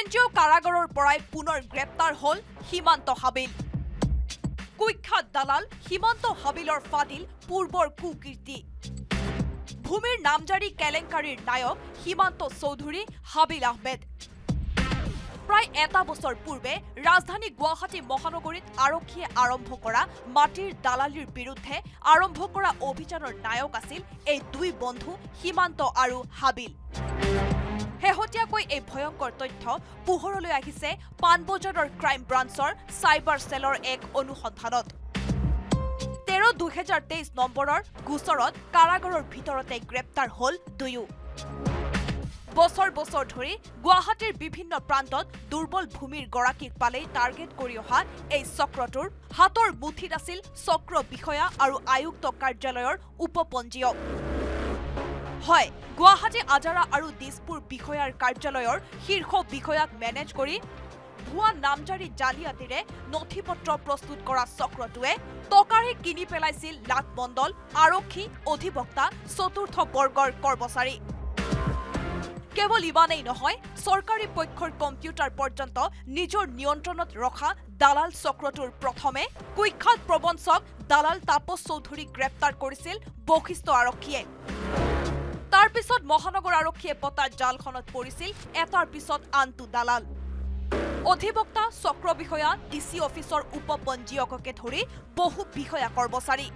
কেন্দ্ৰীয় কাৰাগাৰৰ পৰাই পুনৰ গ্ৰেপ্তাৰ হল সীমান্ত হাবিল। কুখ্যাত দালাল সীমান্ত হাবিলৰ ফাদিল পূৰ্বৰ কুকীৰ্তি। ভূমিৰ নামজাৰি কেলেংকাৰীৰ নায়ক সীমান্ত চৌধুৰী হাবিল আহমেদ। প্ৰায় এটা বছৰ পূৰ্বে ৰাজধানী গুৱাহাটী মহানগৰীত আৰক্ষীয়ে আৰম্ভ কৰা মাটিৰ দালালিৰ বিৰুদ্ধে আৰম্ভ কৰা অভিযানৰ নায়ক আছিল এই দুই বন্ধু সীমান্ত আৰু হাবিল। শেহতীয়াকৈ এই ভয়ংকৰ তথ্য পোহৰলৈ আহিছে পাণবজাৰৰ ক্ৰাইম ব্ৰাঞ্চৰ চাইবাৰ চেলৰ এক অনুসন্ধানত। তেৰ দুহেজাৰ তেইছ নম্বৰৰ গোচৰত কাৰাগাৰৰ ভিতৰতে গ্ৰেপ্তাৰ হল দুয়ো। বছৰ বছৰ ধৰি গুৱাহাটীৰ বিভিন্ন প্ৰান্তত দুৰ্বল ভূমিৰ গৰাকীক পালেই টাৰ্গেট কৰি অহা এই চক্ৰটোৰ হাতৰ মুঠিত আছিল চক্ৰ বিষয়া আৰু আয়ুক্ত কাৰ্যালয়ৰ উপপঞ্জীয়ক। হয়। গুৱাহাটী আজাৰা আৰু দিছপুৰ বিষয়াৰ কাৰ্যালয়ৰ শীৰ্ষ বিষয়াক মেনেজ কৰি ভুৱা নামজাৰি জালিয়াতিৰে নথি পত্ৰ প্ৰস্তুত কৰা চক্ৰটোৱে টকাৰে কিনি পেলাইছিল লাট মণ্ডল আৰক্ষী অধিবক্তা চতুৰ্থ বৰ্গৰ কৰ্মচাৰী। কেৱল ইমানেই নহয় চৰকাৰী পক্ষৰ কম্পিউটাৰ পৰ্যন্ত নিজৰ নিয়ন্ত্ৰণত ৰখা দালাল চক্ৰটোৰ প্ৰথমে কুখ্যাত প্ৰবঞ্চক দালাল তাপস চৌধুৰীক গ্ৰেপ্তাৰ কৰিছিল বশিষ্ঠ আৰক্ষীয়ে। তাৰ পিছত মহানগৰ আৰক্ষীয়ে পতা জালখনত পৰিছিল এটাৰ পিছত আনটো দালাল। অধিবক্তা চক্ৰ বিষয়া ডি চি অফিচৰ উপপঞ্জীয়ককে ধৰি বহু বিষয়া কৰ্মচাৰী।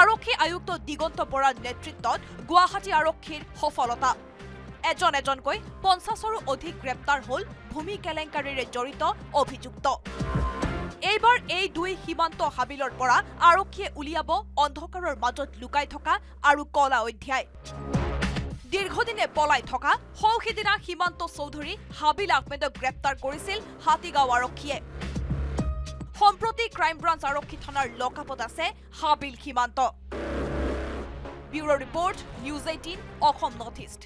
আৰক্ষী আয়ুক্ত দিগন্ত বৰাৰ নেতৃত্বত গুৱাহাটী আৰক্ষীৰ সফলতা। এজন এজনকৈ পঞ্চাছৰো অধিক গ্ৰেপ্তাৰ হল ভূমি কেলেংকাৰীৰে জড়িত অভিযুক্ত। এইবাৰ এই দুই সীমান্ত হাবিলৰ পৰা আৰক্ষীয়ে উলিয়াব অন্ধকাৰৰ মাজত লুকাই থকা আৰু কলা অধ্যায়। দীৰ্ঘদিনে পলাই থকা সৌ সিদিনা সীমান্ত চৌধুৰী হাবিল আহমেদক গ্ৰেপ্তাৰ কৰিছিল হাতীগাঁও আৰক্ষীয়ে। সম্প্ৰতি ক্ৰাইম ব্ৰাঞ্চ আৰক্ষী থানাৰ লকআপত আছে Habil Simanta. Bureau' report news eighteen Assam north east.